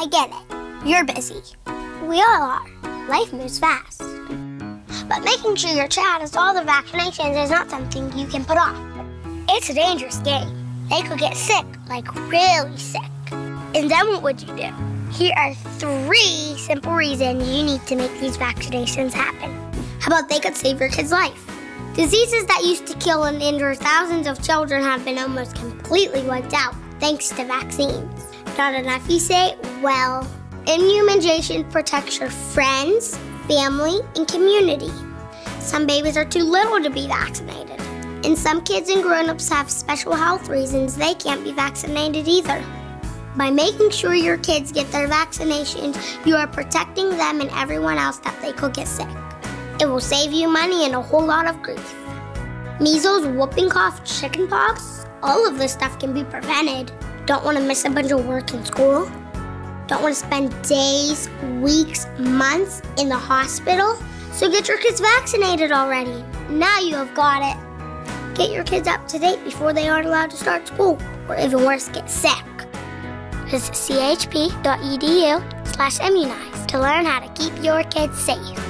I get it. You're busy. We all are. Life moves fast. But making sure your child has all the vaccinations is not something you can put off. It's a dangerous game. They could get sick, like really sick. And then what would you do? Here are three simple reasons you need to make these vaccinations happen. How about they could save your kid's life? Diseases that used to kill and injure thousands of children have been almost completely wiped out thanks to vaccines. Not enough, you say? Well, immunization protects your friends, family, and community. Some babies are too little to be vaccinated. And some kids and grown-ups have special health reasons they can't be vaccinated either. By making sure your kids get their vaccinations, you are protecting them and everyone else that they could get sick. It will save you money and a whole lot of grief. Measles, whooping cough, chickenpox, all of this stuff can be prevented. Don't want to miss a bunch of work in school? Don't want to spend days, weeks, months in the hospital? So get your kids vaccinated already. Now you have got it. Get your kids up to date before they aren't allowed to start school, or even worse, get sick. Visit chp.edu slash immunize to learn how to keep your kids safe.